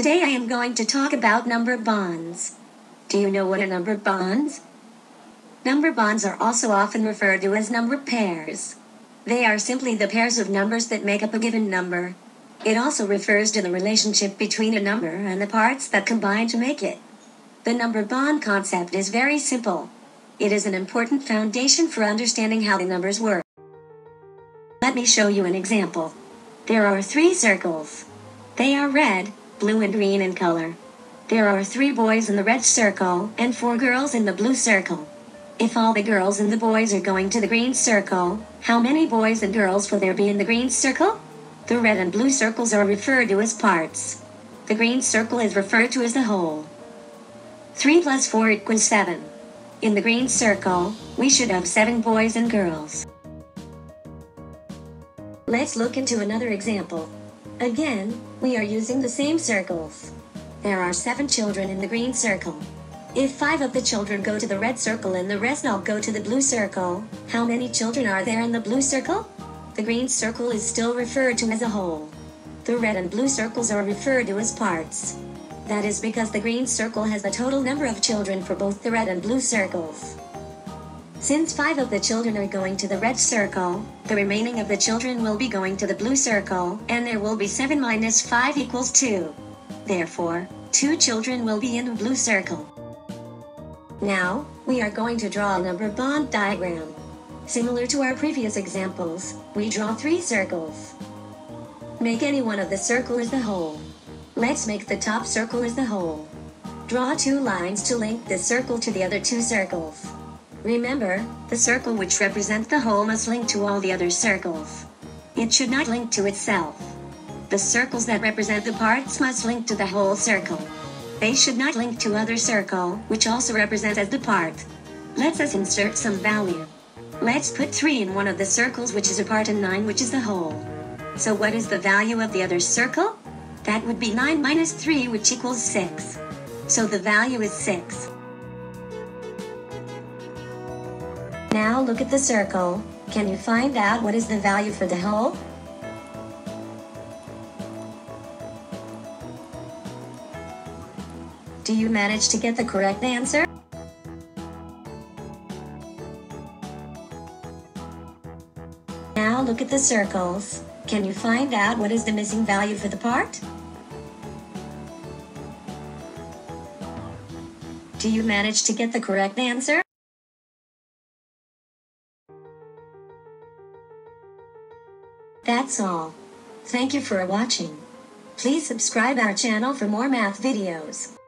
Today I am going to talk about number bonds. Do you know what are number bonds? Number bonds are also often referred to as number pairs. They are simply the pairs of numbers that make up a given number. It also refers to the relationship between a number and the parts that combine to make it. The number bond concept is very simple. It is an important foundation for understanding how the numbers work. Let me show you an example. There are three circles. They are red, blue and green in color. There are three boys in the red circle and four girls in the blue circle. If all the girls and the boys are going to the green circle, how many boys and girls will there be in the green circle? The red and blue circles are referred to as parts. The green circle is referred to as the whole. 3 plus 4 equals 7. In the green circle, we should have 7 boys and girls. Let's look into another example. Again, we are using the same circles. There are 7 children in the green circle. If 5 of the children go to the red circle and the rest all go to the blue circle, how many children are there in the blue circle? The green circle is still referred to as a whole. The red and blue circles are referred to as parts. That is because the green circle has the total number of children for both the red and blue circles. Since five of the children are going to the red circle, the remaining of the children will be going to the blue circle, and there will be 7 minus 5 equals 2. Therefore, two children will be in the blue circle. Now, we are going to draw a number bond diagram. Similar to our previous examples, we draw three circles. Make any one of the circle as the whole. Let's make the top circle as the whole. Draw two lines to link this circle to the other two circles. Remember, the circle which represents the whole must link to all the other circles. It should not link to itself. The circles that represent the parts must link to the whole circle. They should not link to other circle, which also represents as the part. Let's us insert some value. Let's put 3 in one of the circles which is a part and 9 which is the whole. So what is the value of the other circle? That would be 9 minus 3 which equals 6. So the value is 6. Now look at the circle. Can you find out what is the value for the whole? Do you manage to get the correct answer? Now look at the circles. Can you find out what is the missing value for the part? Do you manage to get the correct answer? That's all. Thank you for watching. Please subscribe our channel for more math videos.